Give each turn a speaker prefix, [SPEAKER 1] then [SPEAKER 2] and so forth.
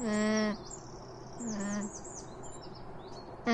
[SPEAKER 1] 嗯嗯
[SPEAKER 2] 嗯